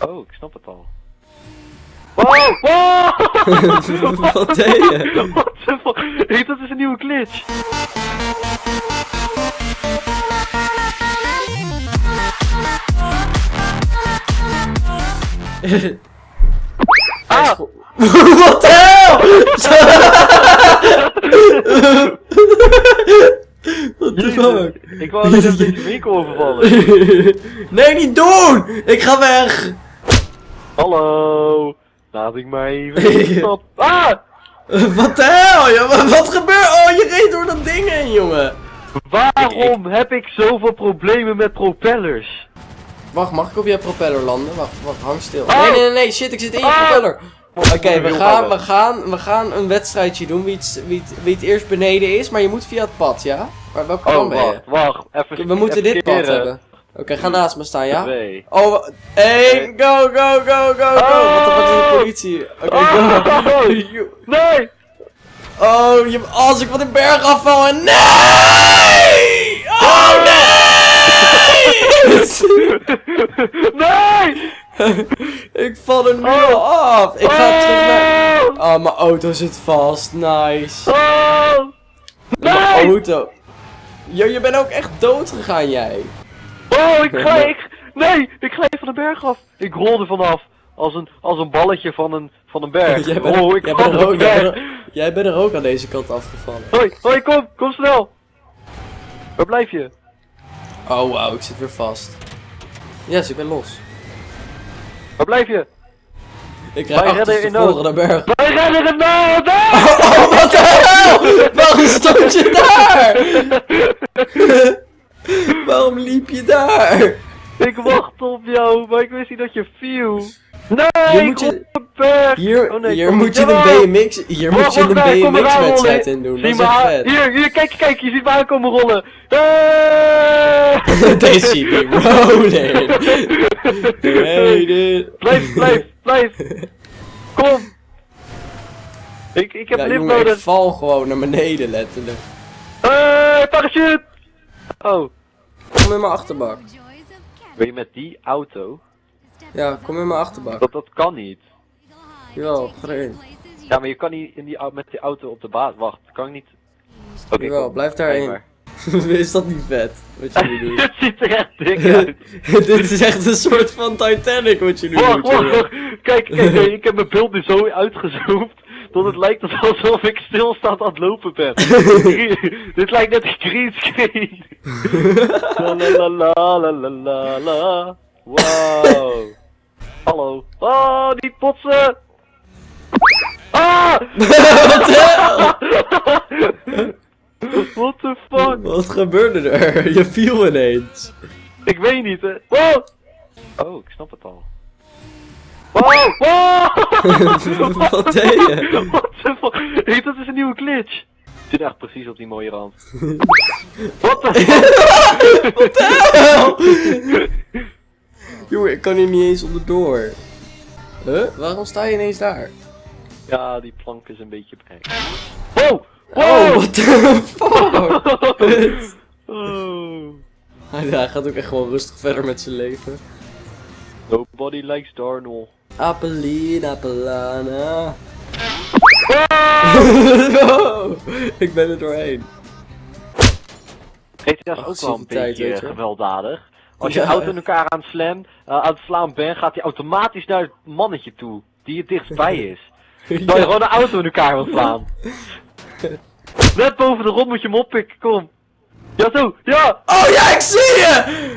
Oh, ik snap het al. Wow, wow! Wat deed je? Fuck? Hey, dat is een nieuwe glitch. Ah! Wat de hel? What the fuck? Ik wou net even deze winkel overvallen. Nee, niet doen! Ik ga weg! Hallo. Laat ik maar even. Ah! Wat de hel? Wat gebeurt? Oh, je reed door dat ding heen, jongen. Waarom heb ik zoveel problemen met propellers? Wacht, mag ik op je propeller landen? Wacht, wacht, hang stil. Ah! Nee, nee, nee, nee, shit, ik zit in je Ah! propeller. Oké, we, gaan, we, gaan, we gaan een wedstrijdje doen wie het, wie, het, wie het eerst beneden is, maar je moet via het pad, ja? Maar welke kant Oh, ben je? wacht, wacht. Even, We moeten dit pad hebben. Oké, ga naast me staan, ja? Twee. Oh, 1, go, go, go, go, go! Wat de fuck is de politie? Oké, Oh! go. Nee! Oh, je, als ik van de berg afval en... Nee! Oh, nee! nee! ik val er nu Oh. al af. Ik ga terug naar... Oh! Oh, mijn auto zit vast. Nice. Oh! Mijn Nee! auto. Yo, je bent ook echt dood gegaan, jij. Oh, ik ga, ik, nee, ik gleed van de berg af. Ik rolde vanaf. Als een, als een balletje van een, van een berg. Jij bent, oh, ik jij, bent er ook, jij, bent er, jij bent er ook aan deze kant afgevallen. Hoi, hoi, kom, kom snel. Waar blijf je? Oh, wauw, ik zit weer vast. Yes, ik ben los. Waar blijf je? Ik redden de in volgende berg. Wij rennen hem nou! Nee! Oh, wat de hel! Waarom stond je daar? Waarom liep je daar? Ik wacht op jou, maar ik wist niet dat je viel. Nee, Hier ik moet je- de berg. Hier, Oh, nee, hier moet je een BMX, hier Wacht, moet je een BMX wedstrijd in doen. Dat Zie is vet. hier, hier, kijk, kijk, je ziet me aankomen rollen. Hey! They see me. Hey, dit. Blijf, blijf, blijf. Kom. Ik, ik heb Ja, jongen, ik nodig. val gewoon naar beneden letterlijk. Hey, parachute. Oh. Kom in mijn achterbak. Wil je met die auto? Ja, kom in mijn achterbak. Dat, dat kan niet. Jawel, ga erin. Ja, maar je kan niet in die, met die auto op de baas. Wacht, kan ik niet. Oké, Jawel, kom. blijf maar. is dat niet vet? Wat je nu doet? Het ziet er echt dik uit. Dit is echt een soort van Titanic wat je nu Wacht, kijk, kijk, ik heb mijn beeld nu zo uitgezoomd. Dat het lijkt alsof ik stilstaand aan het lopen ben. Dit lijkt net een greenscreen. La la la la la la la. Wow. Hallo. Oh, niet potsen. Ah! What the fuck? Wat gebeurde er? Je viel ineens. Ik weet niet, hè. Wow! Oh, ik snap het al. Wow! Wow! Wat deed je? What the fuck? Hey, dat is een nieuwe glitch. Zit echt precies op die mooie rand. The fuck? Wat de hel? Jongen, ik kan hier niet eens onderdoor. Huh? Waarom sta je ineens daar? Ja, die plank is een beetje. Wow! Oh, Wow! what the fuck? Oh. Hij hij gaat ook echt gewoon rustig verder met zijn leven. Nobody likes Darnell. Appelina, Appelana. Wow! Oh, ik ben er doorheen. GTA is ook wel een beetje gewelddadig. Als je Ja. auto in elkaar aan het, slam, eh, aan het slaan bent, gaat hij automatisch naar het mannetje toe. Die het dichtstbij is. Terwijl je gewoon een auto in elkaar wil slaan. Net boven de rond moet je hem oppikken, kom. Ja, zo, ja! Oh ja, ik zie je!